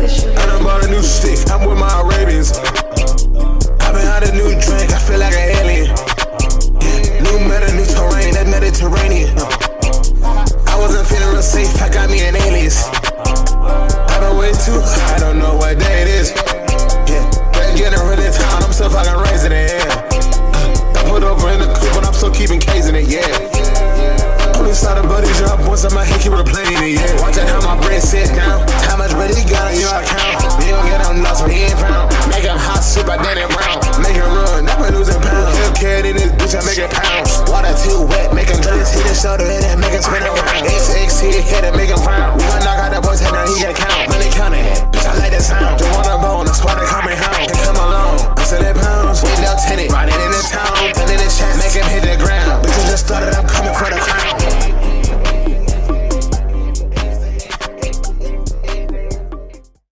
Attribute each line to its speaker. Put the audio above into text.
Speaker 1: issue. I
Speaker 2: bought a new stick, I'm with my Arabians. I been had a new drink, I feel like an alien. Yeah, new meta, new terrain, that Mediterranean. I wasn't feeling real safe, I got me an alias. I been way too, I don't know what day it is. Yeah, getting really tired, I'm so fucking raising it, yeah. Uh, I put over in the coupe, but I'm still keeping K's in it, yeah. Only started buddy drop once I my head keep replaying it, yeah. Watch out how my bread down. this. Hit his shoulder and then make him spin around. X X hit it, hit it, make him frown. We gon' knock out the boys and now he gon' count. Money counting, bitch, I like that sound. Don't wanna bone, I swear to call me home. They come alone, I'm still at pounds. We no tenant, riding in the town.